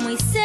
muy cerca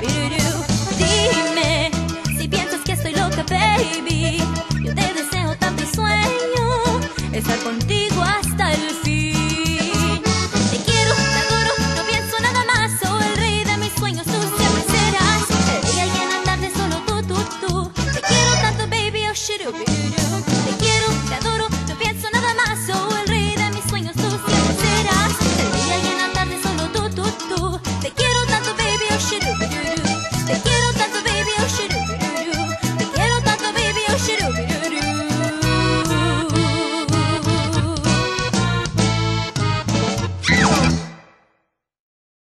en